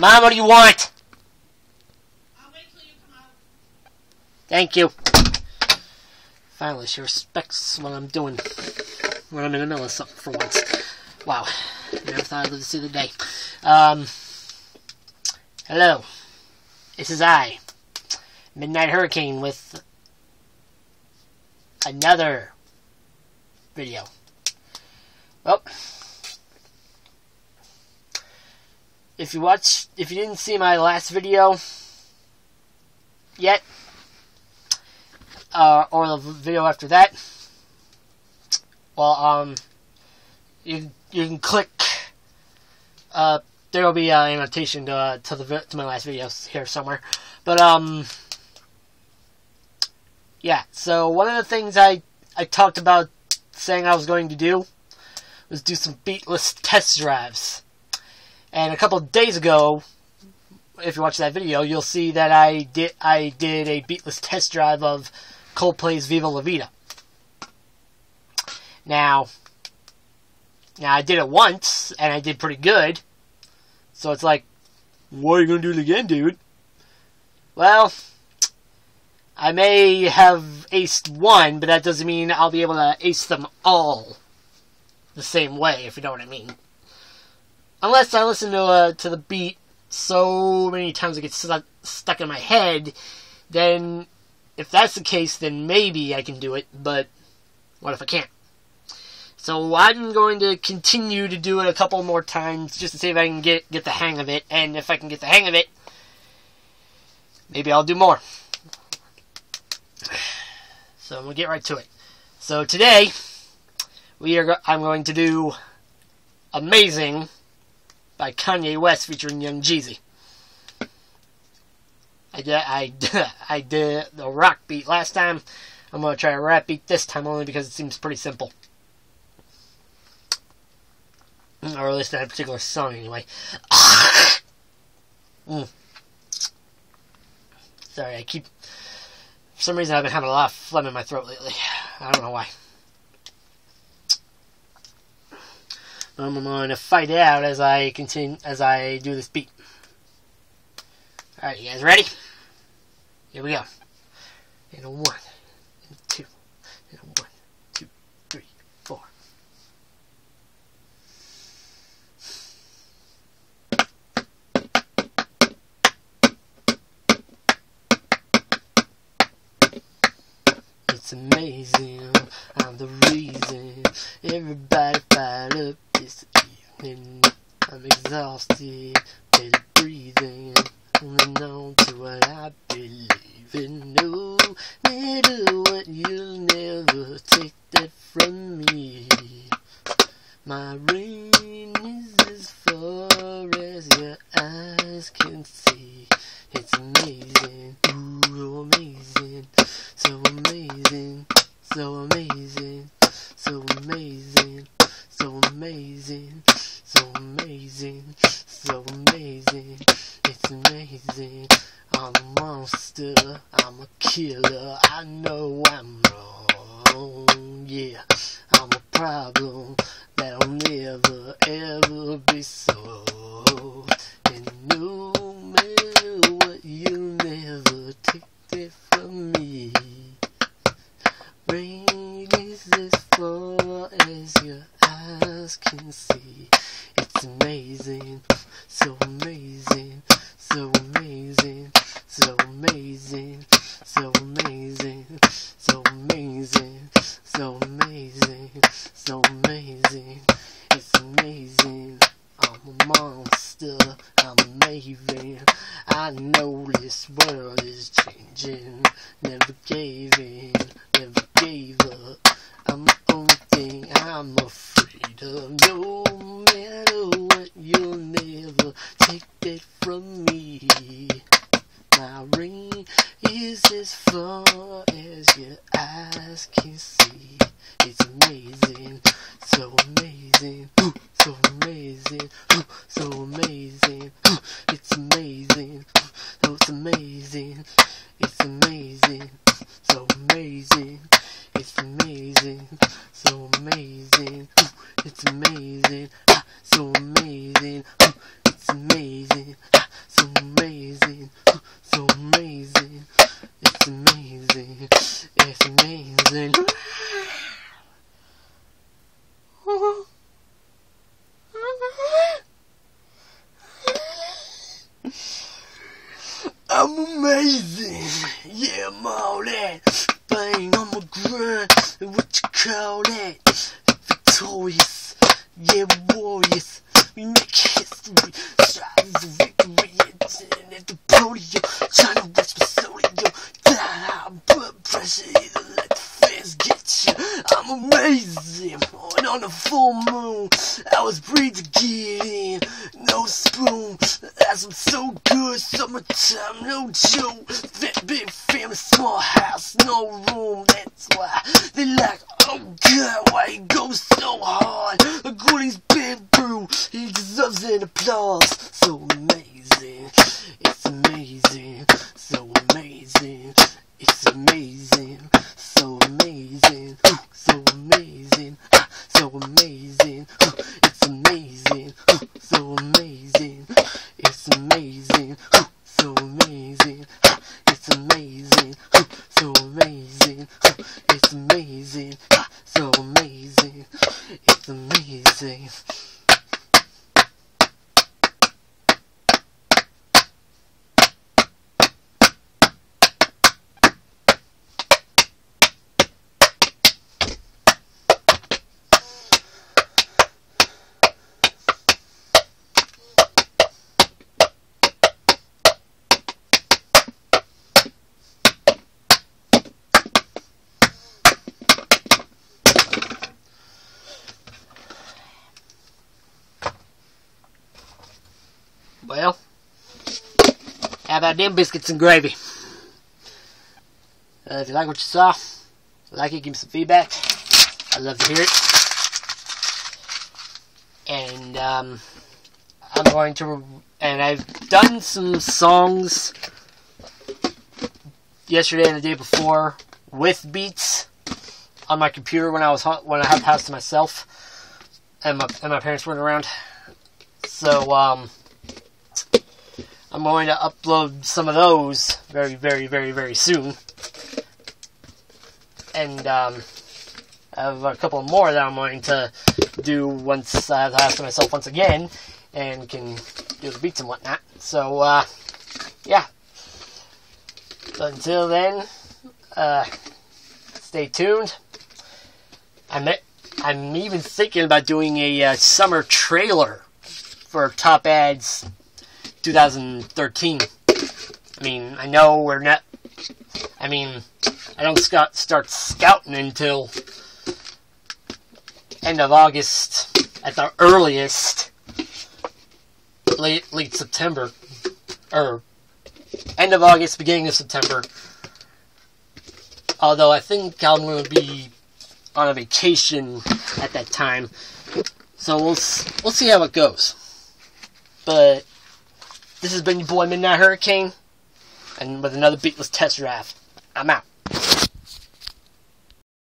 Mom, what do you want? I'll wait till you come out. Thank you. Finally, she respects what I'm doing when I'm in the middle of something for once. Wow. Never thought I'd live to see the day. Um, hello. This is I, Midnight Hurricane, with another video. Well, if you watch, if you didn't see my last video yet, uh, or the video after that, well, um, you you can click. Uh, there will be an annotation to uh, to the to my last video here somewhere, but um, yeah. So one of the things I I talked about saying I was going to do was do some beatless test drives, and a couple days ago, if you watch that video, you'll see that I did I did a beatless test drive of Coldplay's Viva La Vida. Now, now I did it once and I did pretty good. So it's like, why are you gonna do it again, dude? Well, I may have aced one, but that doesn't mean I'll be able to ace them all the same way, if you know what I mean. Unless I listen to uh, to the beat so many times it gets stuck, stuck in my head, then if that's the case, then maybe I can do it, but what if I can't? So I'm going to continue to do it a couple more times just to see if I can get get the hang of it, and if I can get the hang of it, maybe I'll do more. So gonna get right to it. So today we are go- I'm going to do "Amazing" by Kanye West featuring Young Jeezy. I did, I I did the rock beat last time. I'm gonna try a rap beat this time only because it seems pretty simple. Or at least that particular song, anyway. Mm. Sorry, I keep. For some reason, I've been having a lot of phlegm in my throat lately. I don't know why. I'm going to fight it out as I continue as I do this beat. All right, you guys ready? Here we go. And a one, and two, It's amazing. I'm the reason everybody fired up this evening. I'm exhausted, barely breathing. Holding on to what I believe in. No matter what, you'll never take that from me. My reign is as far as your eyes can see. Problem that'll never ever be solved. And no matter what, you'll never take that from me. Reign is as far as your eyes can see. It's amazing, so amazing, so amazing, so amazing, so amazing, so amazing, so amazing, so amazing. So amazing, it's amazing. I'm a monster. I'm a maven. I know this world is changing. Never gave in. Never gave up. I'm the only thing I'm afraid of. No matter what, you'll never take that from me. My ring is as far as your eyes can see. It's amazing, so amazing, ooh, so amazing, ooh, so amazing. ooh, It's amazing, so it's amazing, it's amazing, so amazing. It's amazing, so amazing, it's amazing, ah, so amazing, it's amazing, so amazing, so amazing. It's amazing, it's amazing. I'm amazing, yeah, I'm all that. Bang on my grind, what you call that? Victorious, yeah, warriors. We make history, strive for victory, and at the podium, trying to watch my sodium. Down high blood pressure, amazing, and on the full moon, I was breathing to get in, no spoon. that's I'm so good, summertime, no joke. That big family, small house, no room. That's why they like, oh God, why he goes so hard? The goodie's been through, he deserves an applause. Amazing, ah, so amazing, it's amazing, so amazing, ah, it's amazing, so amazing, ah, it's amazing, so amazing, it's amazing, so amazing, it's amazing. Well, how about them biscuits and gravy? Uh, if you like what you saw, like it, give me some feedback. I'd love to hear it. And um, I'm going to, and I've done some songs yesterday and the day before with beats on my computer when I was when I had the house to myself, and my and my parents weren't around. So um, I'm going to upload some of those very, very, very, very soon. And um, I have a couple more that I'm going to do once I have the house to myself once again and can do the beats and whatnot. So, uh, yeah. But until then, uh, stay tuned. I'm, I'm even thinking about doing a uh, summer trailer for Top Ads 2013. I mean, I know we're not. I mean, I don't scout, start scouting until end of August at the earliest, late late September, or end of August, beginning of September. Although I think I'm going to be on a vacation at that time, so we'll we'll see how it goes. But this has been your boy Midnight Hurricane, and with another beatless test draft. I'm out.